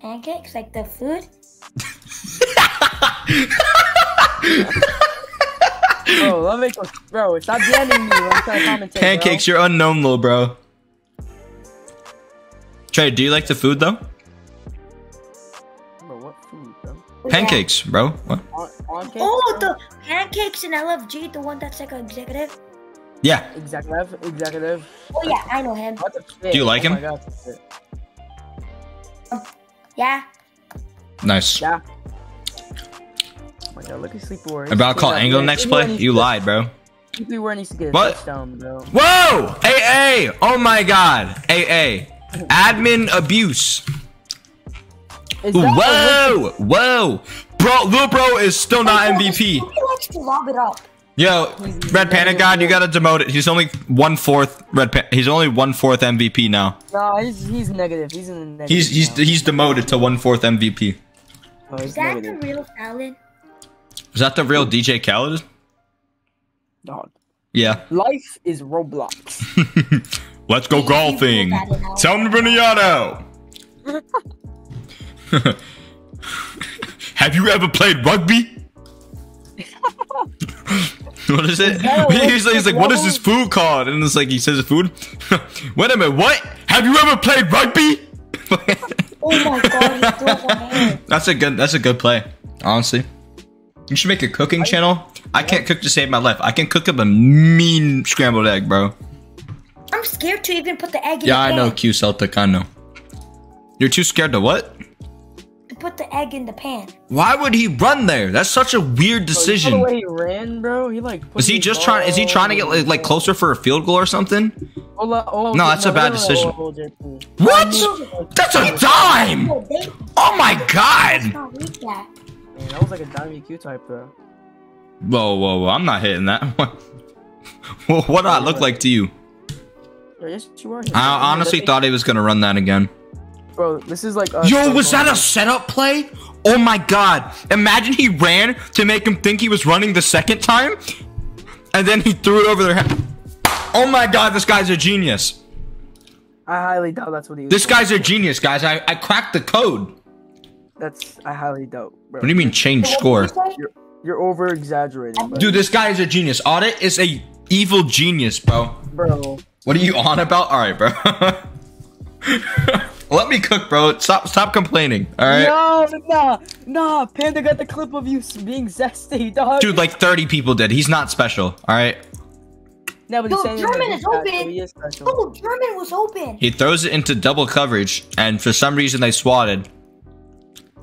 Pancakes, like the food? Bro, love it. Bro, stop DMing me when I'm trying to commentate. Pancakes, you're unknown, little bro. Trey, do you like the food though? Bro, what food, bro? Wait, Pancakes, bro. What? On, on Oh, the pancakes in LFG, the one that's like an executive. Yeah. executive, executive. Oh yeah, I know him. What the fit? Do you like oh him? My God, that's a fit. Um, yeah. Nice. Yeah. Oh my God, look at Sleepwear. About to call Angle next play? You lied, bro. Sleepwear needs to get a What? touchdown, bro. Whoa! AA! Oh my god. AA. Admin abuse. Whoa! Whoa! Bro, Lil Bro is still not MVP. He likes to lob it up. Yo, Red Panda God, you gotta demote it. He's only one fourth Red. Pa- he's only one fourth MVP now. No, he's he's negative. He's in the negative. He's he's now. he's demoted to one fourth MVP. Oh, Is that the real Fallon? Is that the real DJ Khaled? Dog. Yeah. Life is Roblox. Let's go golfing. Tell him to bring me Beniano. Have you ever played rugby? what is it? that a He's like, he's like, what is this food called? And it's like, he says food. Wait a minute, what? Have you ever played rugby? Oh my god, he throws a that's a good. That's a good play. Honestly, you should make a cooking channel. I can't cook to save my life. I can cook up a mean scrambled egg, bro. I'm scared to even put the egg in Yeah, I the know. Q Celtic. I know. You're too scared to what? To put the egg in the pan. Why would he run there? That's such a weird Bro, you know decision. The way he ran, bro. He like. put Is he just trying? Is he trying to get like, like closer for a field goal or something? Hold on, oh, No, that's a bad no, no, decision. hold. What? That's a dime! Oh my god! not read that. Man, that was like a Diamond Q type though. Whoa, whoa, whoa! I'm not hitting that. well, what do I look like to you? Yes, you are. I honestly thought he was gonna run that again. Bro, this is like. Yo, was that a setup play? Oh my god! Imagine he ran to make him think he was running the second time, and then he threw it over their head. Oh my god, this guy's a genius. I highly doubt that's what he. Was This doing. guy's a genius, guys. I, I cracked the code. That's I highly doubt. Bro. What do you mean change score? you say? You're, you're over exaggerating, bro. Dude, this guy is a genius. Audit is a evil genius, bro. Bro, What are you on about? All right, bro. Let me cook, bro. Stop stop complaining. All right. no, nah, nah. Panda got the clip of you being zesty, dog. Dude, like 30 people did. He's not special. All right. no, but he's Yo, German is open. He is. Oh, German was open. He throws it into double coverage, and for some reason they swatted.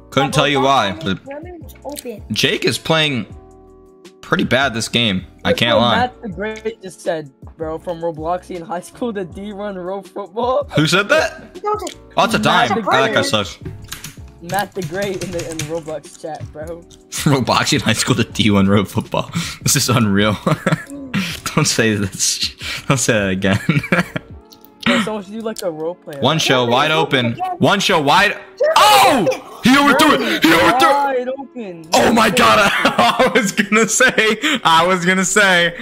Couldn't tell you oh, why, but German was open. Jake is playing pretty bad this game. I can't lie. Matt the Great just said, bro, from Robloxian high school to D-run row football. Who said that? He goes to- Oh, it's a dime. Matt the I like Great. that sucks. Matt the Great in the in the Roblox chat, bro. Roboxing high school to D1 road football. This is unreal. Don't say this. Don't say that again. Bro, someone should do like a role play. One show wide oh! open. One show wide. Oh! He overthrew it. He overthrew it. Wide open. Oh my god! I was gonna say. I was gonna say.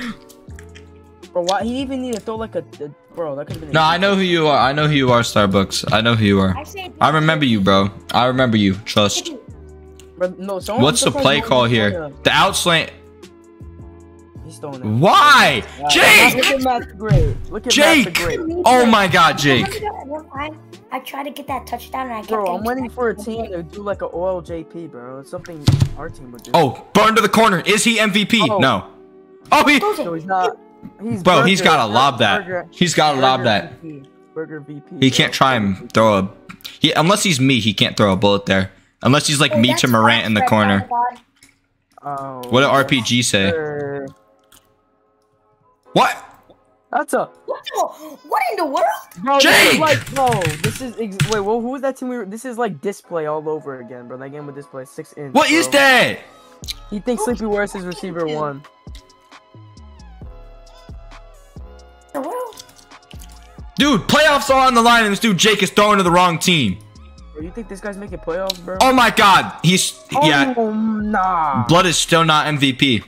Bro, why he even need to throw like a, a bro? That could have been. No, I know who you are. I know who you are, Starbucks. I know who you are. I remember you, bro. I remember you. Trust. Bro, no, What's the play call here? corner. The outslant. He's throwing it. Why? Wow. Look Jake! at Matt the Great. Look at Jake! Matt Great. Oh my god, Jake. I tried to get that touchdown and I kept Bro, I'm waiting for a team to do like an oil JP, bro. It's something our team would do. Oh, burn to the corner. Is he MVP? Oh. No. Oh, he. Goes in. No, he's not. He's Bro, he's Burger- gotta lob that. Burger- He's gotta lob that. VP. Burger VP. He bro. can't try and throw a. He, unless he's me, he can't throw a bullet there. Unless he's like Oh, me to Morant in the corner. Oh. What did RPG say? sir. What? That's a What the? What in the world? bro. This Jake! is like bro. This is ex- wait. Well, who was that team? We were, this is like display all over again, bro. That game with display six inch. What is bro. that? He thinks Sleepy West is receiver one. Dude, playoffs are on the line, and this dude Jake is throwing to the wrong team. Bro, you think this guy's making playoffs, bro? Oh my god, he's oh, yeah. Oh, nah. Blood is still not MVP.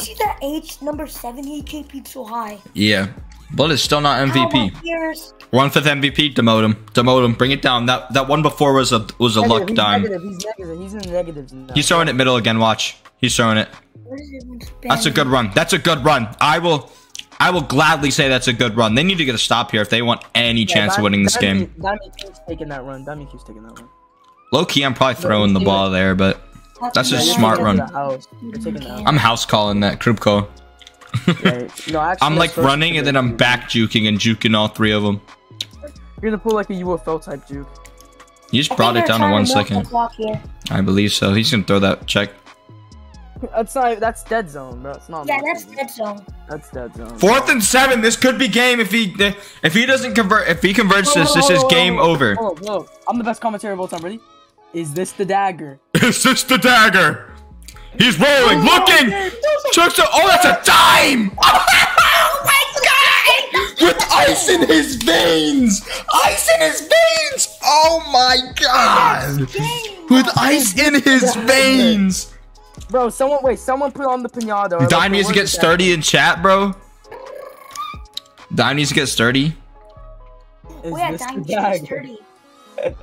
Did you see that age number seven? He KP'd so high. Yeah, Blood is still not MVP. about Pierce? One fifth MVP, demote him, demote him, bring it down. That that one before was a was a luck Negative, he's dime. Negative. He's negative. He's in the negatives now. He's throwing it middle again. Watch, he's throwing it. What is it? What's That's a good run. That's a good run. I will, I will gladly say that's a good run. They need to get a stop here if they want any chance of winning this game. Dami keeps taking that run. Dami keeps taking that run. Low key, I'm probably throwing the ball there, but That's a Yeah, smart run. it to the house. You're taking it out. I'm house calling that crib call. Yeah, no, actually, I'm like running and then I'm back juking and juking all three of them. You're gonna pull like a UFL type juke. You just I brought it down in trying one to milk the second. clock here. I believe so. He's gonna throw that check. That's not. That's dead zone, bro. It's not. Yeah, that's it. dead zone. That's dead zone. Fourth and seven. This could be game if he if he doesn't convert. If he converts Hold this, on, this hold is on, game hold on, over. Hold on. I'm the best commentator of all time. Ready? Is this the dagger? Is this the dagger? He's rolling, looking. Chucks it. Oh, that's a dime! Oh my god! With ice in his veins! Ice in his veins! Oh my god! With ice in his veins! Bro, someone wait. Someone put on the pinata. Dime needs to get sturdy in chat, bro. Dime needs to get sturdy. Is Oh yeah, this the Dime dagger? Keeps 30.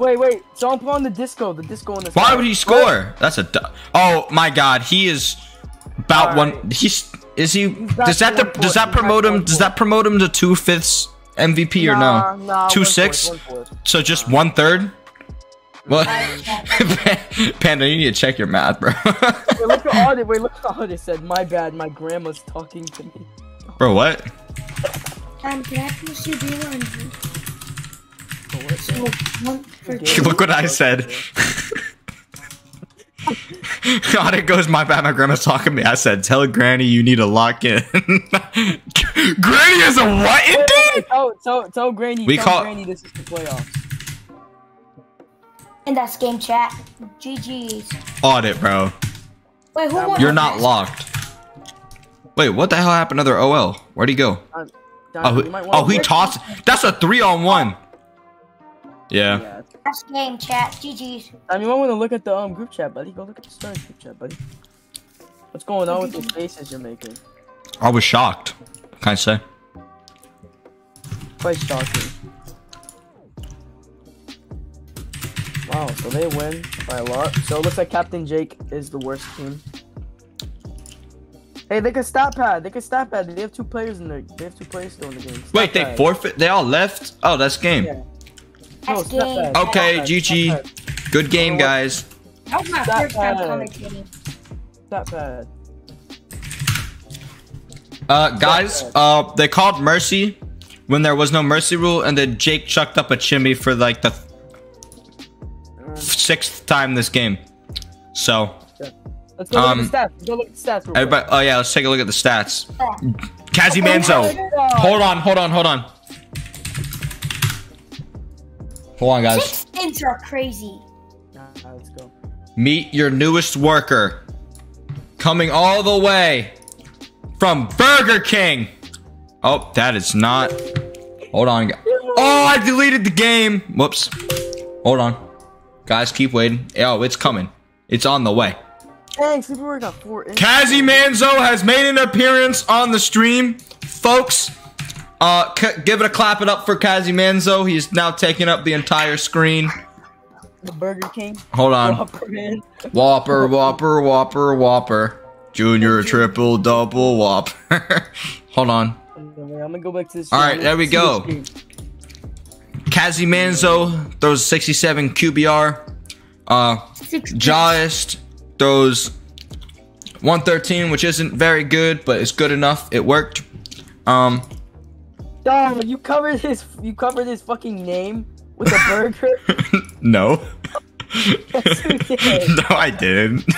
Wait, wait. Don't put on the disco. The disco on the. Why would he score? What? That's a. oh my God, he is about right. one. He's is he? Does that the, does that promote him? Does that promote him to two fifths MVP or no? Nah, two six. So just nah. one third. Well, Panda, you need to check your math, bro. wait, look at audit. Wait, look at audit. Said, my bad. My grandma's talking to me. Bro, what? Um, can I Look what I said. God, it goes. My bad. My grandma's talking to me. I said, "Tell Granny you need to lock in." Granny is a what? Wait, wait, Indeed. wait, tell, tell, tell Granny. We tell call- Granny this is the playoffs. And that's game chat. GG's. Audit, bro. Wait, who won? You're not best? locked. Wait, what the hell happened to their OL? Where'd he go? Uh, Don, Oh, he, oh, he tossed. That's a three on one. Yeah. Yeah. That's game chat. GG's. I mean, you might want to look at the um group chat, buddy. Go look at the stars group chat, buddy. What's going on with these faces you're making? I was shocked. Can I say? Quite shocking. Wow, so they win by a lot. So it looks like Captain Jake is the worst team. Hey, they can stop pad. They can stop pad. They have two players in there. They have two players still in the game. Stat Wait, they pad. forfeit? They all left? Oh, that's game. Yeah. That's No, game. Okay, Stat GG. stat Good game, guys. That was my first time that. commentating. Stat pad. Uh, guys, uh, they called mercy when there was no mercy rule, and then Jake chucked up a chimney for like the sixth time this game. So, Let's go Um, look at the stats. Go look at the stats. Everybody, oh yeah, let's take a look at the stats. Kazi Oh, Manzo. Oh, Hold on, hold on, hold on. Hold on, guys. Six stints are crazy. Nah, let's go. Meet your newest worker. Coming all the way from Burger King. Oh, that is not. Hold on. gu- Oh, I deleted the game. Whoops. Hold on. Guys, keep waiting. Oh, it's coming. It's on the way. Dang, Sleepywear got four. in- Kazi Manzo has made an appearance on the stream. Folks, uh, c- give it a clap it up for Kazi Manzo. He's now taking up the entire screen. The Burger King. Hold on. Whopper, man. Whopper, Whopper, Whopper, Whopper. Junior, triple, double, Whopper. Hold on. I'm gonna go back to this. All right, there we go. Kazi Manzo throws 67 QBR. Uh, Joist throws 113, which isn't very good, but it's good enough. It worked. Um, Dog, you covered his. You covered his fucking name with a burger. no. Yes, no, I didn't.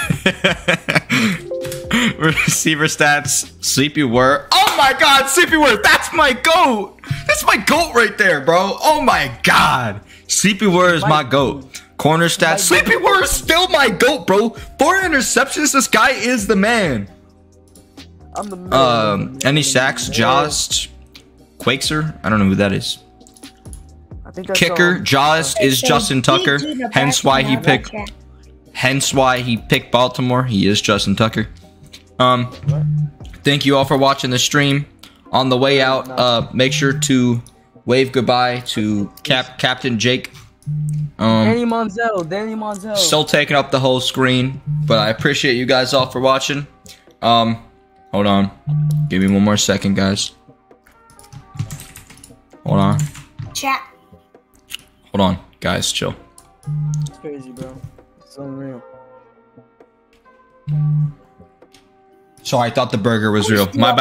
Receiver stats, Sleepy Word. Oh my god, Sleepy Word, that's my goat! That's my goat right there, bro. Oh my god. Sleepy Word is my goat. Corner stats, Sleepy Word is still my goat, bro. Four interceptions, this guy is the man. I'm the man. Um, any sacks, Jost, Quakeser? I don't know who that is. I think that's, Kicker, Jost is Justin Tucker, hence why he picked hence why he picked Baltimore. He is Justin Tucker. Um, thank you all for watching the stream. On the way out, uh, make sure to wave goodbye to Cap Captain Jake. Um, Danny Monzel. Danny Monzel. still taking up the whole screen, but I appreciate you guys all for watching. Um, hold on, give me one more second, guys. Hold on, Chat. hold on, guys, chill. It's crazy, bro. It's unreal. So I thought the burger was real. My bad.